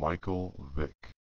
Michael Vick.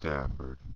Stafford.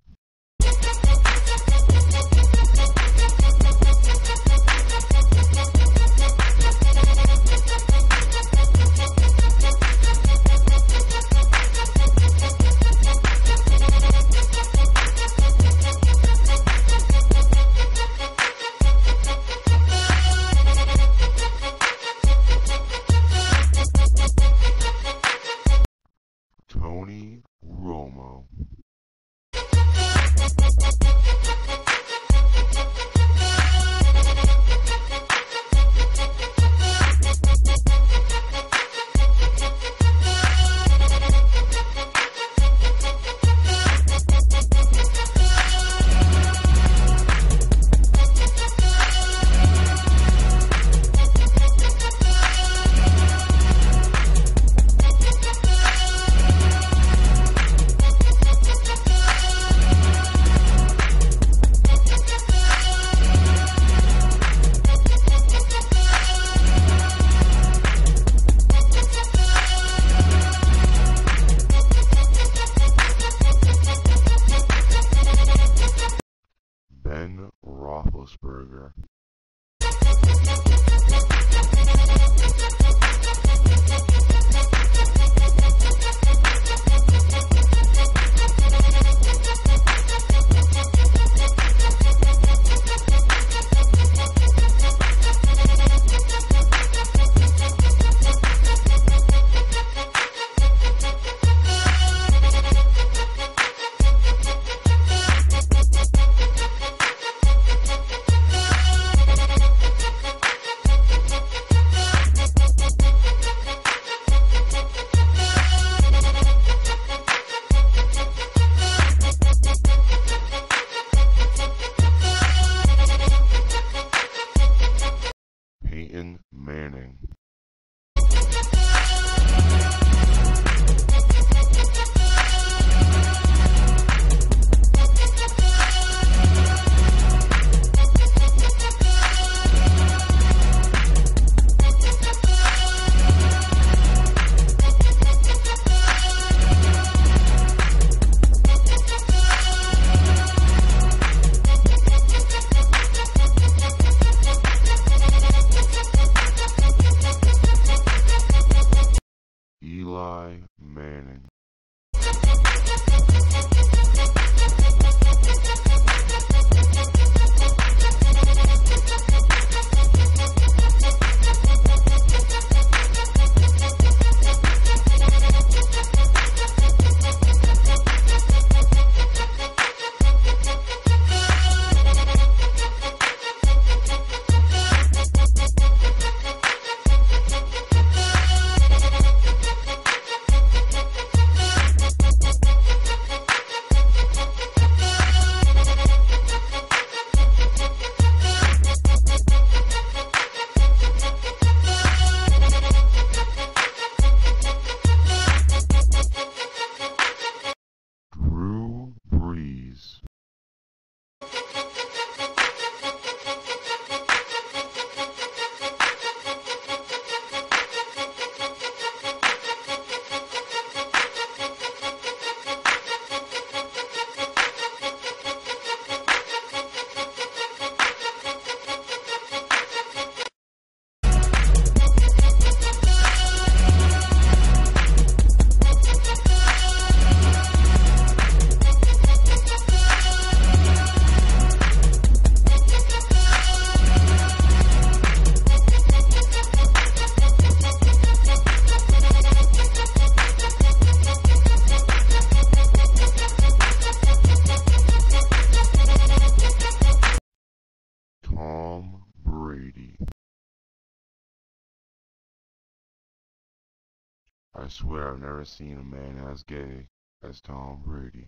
I swear I've never seen a man as gay as Tom Brady.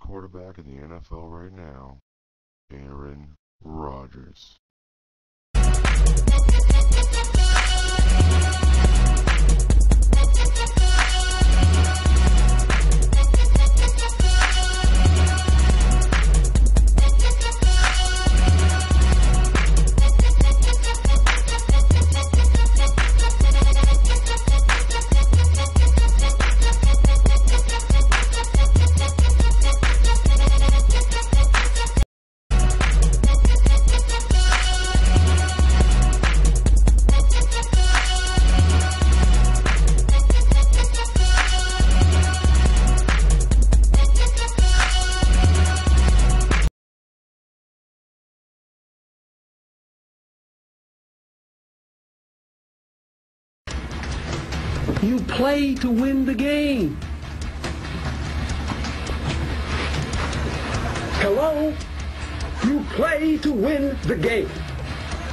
Quarterback in the NFL right now, Aaron Rodgers. You play to win the game. Hello? You play to win the game.